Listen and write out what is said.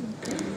Okay.